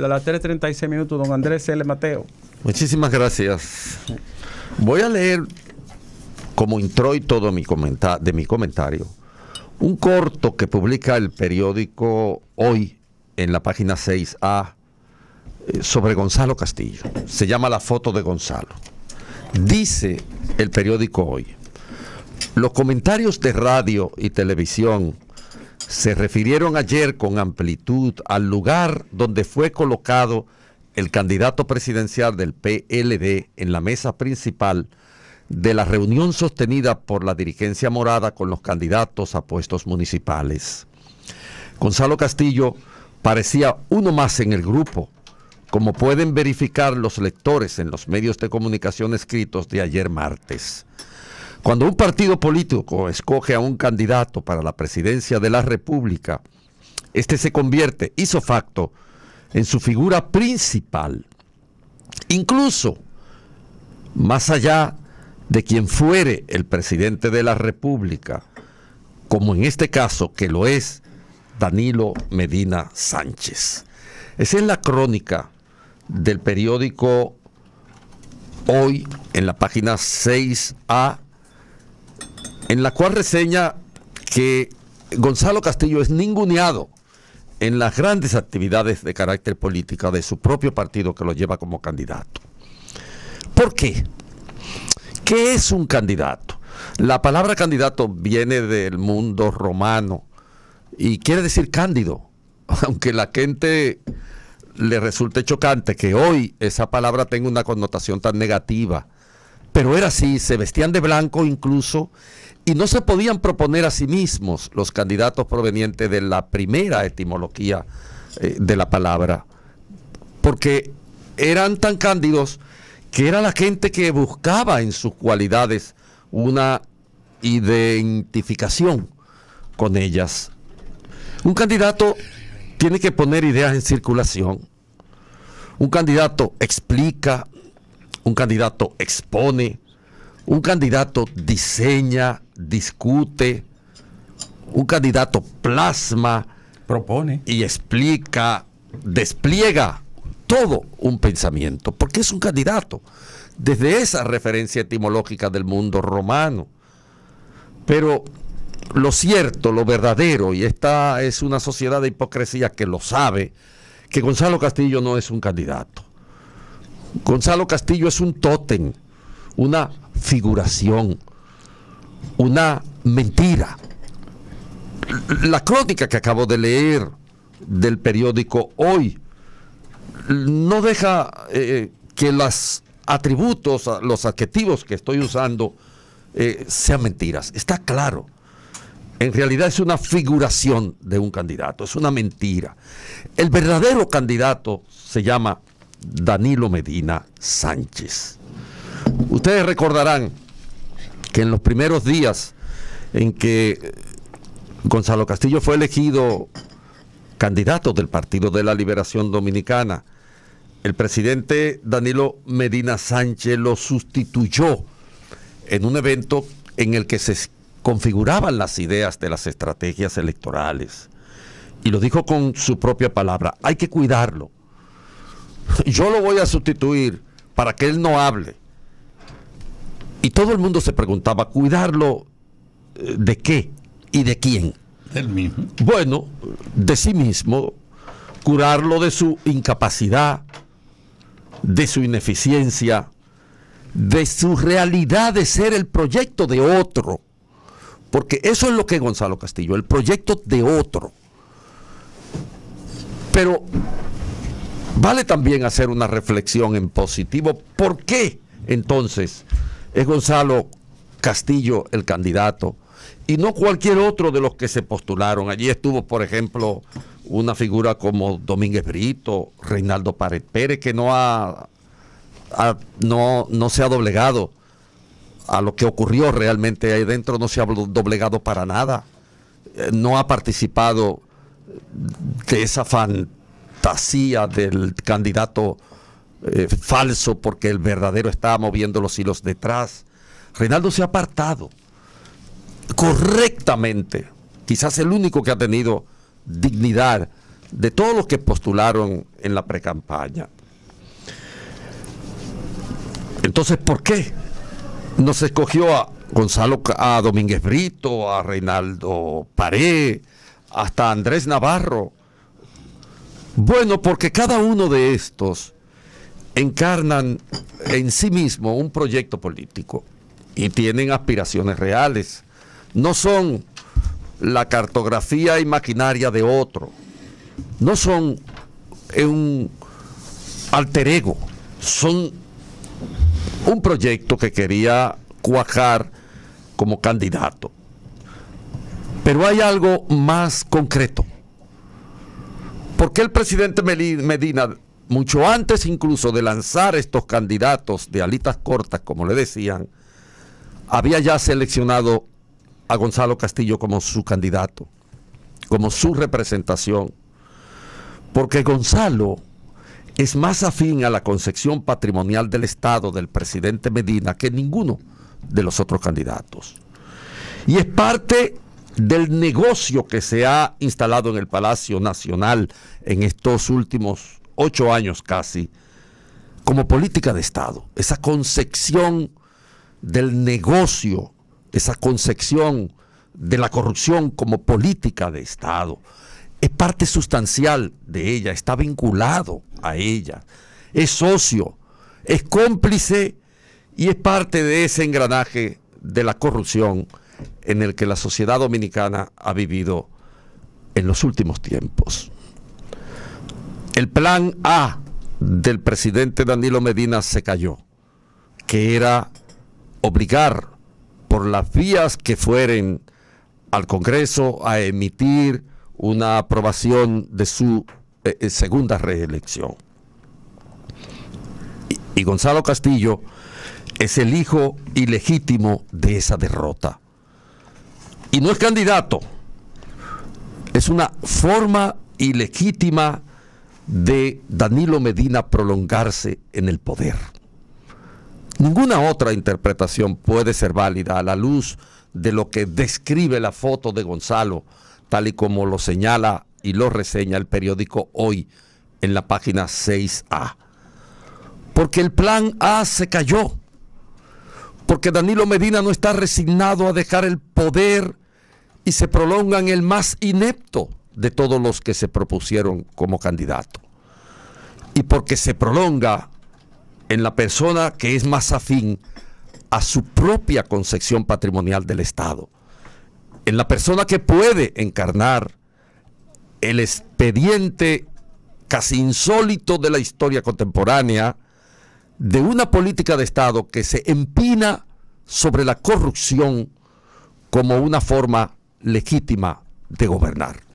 A las 3.36 minutos, don Andrés L. Mateo. Muchísimas gracias. Voy a leer como introito de mi, de mi comentario un corto que publica el periódico Hoy en la página 6A eh, sobre Gonzalo Castillo. Se llama La foto de Gonzalo. Dice el periódico Hoy, los comentarios de radio y televisión se refirieron ayer con amplitud al lugar donde fue colocado el candidato presidencial del PLD en la mesa principal de la reunión sostenida por la dirigencia morada con los candidatos a puestos municipales. Gonzalo Castillo parecía uno más en el grupo, como pueden verificar los lectores en los medios de comunicación escritos de ayer martes. Cuando un partido político escoge a un candidato para la presidencia de la República, este se convierte, hizo facto, en su figura principal. Incluso, más allá de quien fuere el presidente de la República, como en este caso que lo es Danilo Medina Sánchez. Esa es la crónica del periódico Hoy en la página 6A en la cual reseña que Gonzalo Castillo es ninguneado en las grandes actividades de carácter político de su propio partido que lo lleva como candidato. ¿Por qué? ¿Qué es un candidato? La palabra candidato viene del mundo romano y quiere decir cándido, aunque la gente le resulte chocante que hoy esa palabra tenga una connotación tan negativa. Pero era así, se vestían de blanco incluso y no se podían proponer a sí mismos los candidatos provenientes de la primera etimología eh, de la palabra, porque eran tan cándidos que era la gente que buscaba en sus cualidades una identificación con ellas. Un candidato tiene que poner ideas en circulación. Un candidato explica, un candidato expone, un candidato diseña, discute, un candidato plasma, propone y explica, despliega todo un pensamiento, porque es un candidato, desde esa referencia etimológica del mundo romano. Pero lo cierto, lo verdadero, y esta es una sociedad de hipocresía que lo sabe, que Gonzalo Castillo no es un candidato. Gonzalo Castillo es un tótem, una figuración, una mentira. La crónica que acabo de leer del periódico Hoy no deja eh, que los atributos, los adjetivos que estoy usando eh, sean mentiras. Está claro. En realidad es una figuración de un candidato, es una mentira. El verdadero candidato se llama Danilo Medina Sánchez. Ustedes recordarán que en los primeros días en que Gonzalo Castillo fue elegido candidato del Partido de la Liberación Dominicana, el presidente Danilo Medina Sánchez lo sustituyó en un evento en el que se configuraban las ideas de las estrategias electorales. Y lo dijo con su propia palabra, hay que cuidarlo. Yo lo voy a sustituir para que él no hable. Y todo el mundo se preguntaba, ¿cuidarlo eh, de qué y de quién? Del mismo. Bueno, de sí mismo, curarlo de su incapacidad, de su ineficiencia, de su realidad de ser el proyecto de otro. Porque eso es lo que es Gonzalo Castillo, el proyecto de otro. Pero vale también hacer una reflexión en positivo. ¿Por qué entonces es Gonzalo Castillo el candidato y no cualquier otro de los que se postularon. Allí estuvo, por ejemplo, una figura como Domínguez Brito, Reinaldo Pared Pérez, que no ha, no, no se ha doblegado a lo que ocurrió realmente ahí dentro, no se ha doblegado para nada, eh, no ha participado de esa fantasía del candidato eh, falso porque el verdadero estaba moviendo los hilos detrás. Reinaldo se ha apartado correctamente, quizás el único que ha tenido dignidad de todos los que postularon en la precampaña. Entonces, ¿por qué no se escogió a Gonzalo, a Domínguez Brito, a Reinaldo Paré, hasta Andrés Navarro? Bueno, porque cada uno de estos encarnan en sí mismo un proyecto político y tienen aspiraciones reales. No son la cartografía y maquinaria de otro. No son un alter ego. Son un proyecto que quería cuajar como candidato. Pero hay algo más concreto. ¿Por qué el presidente Medina, mucho antes incluso de lanzar estos candidatos de alitas cortas, como le decían, había ya seleccionado a Gonzalo Castillo como su candidato, como su representación? Porque Gonzalo es más afín a la concepción patrimonial del Estado del presidente Medina que ninguno de los otros candidatos. Y es parte del negocio que se ha instalado en el Palacio Nacional en estos últimos ocho años casi, como política de Estado. Esa concepción del negocio, esa concepción de la corrupción como política de Estado. Es parte sustancial de ella, está vinculado a ella, es socio, es cómplice y es parte de ese engranaje de la corrupción en el que la sociedad dominicana ha vivido en los últimos tiempos. El plan A del presidente Danilo Medina se cayó, que era obligar por las vías que fueren al Congreso a emitir una aprobación de su eh, eh, segunda reelección. y Gonzalo Castillo es el hijo ilegítimo de esa derrota. Y no es candidato, es una forma ilegítima de Danilo Medina prolongarse en el poder. Ninguna otra interpretación puede ser válida a la luz de lo que describe la foto de Gonzalo, tal y como lo señala y lo reseña el periódico Hoy en la página 6A. Porque el plan A se cayó. Porque Danilo Medina no está resignado a dejar el poder y se prolonga en el más inepto de todos los que se propusieron como candidato. Y porque se prolonga en la persona que es más afín a su propia concepción patrimonial del Estado, en la persona que puede encarnar el expediente casi insólito de la historia contemporánea de una política de Estado que se empina sobre la corrupción como una forma legítima de gobernar.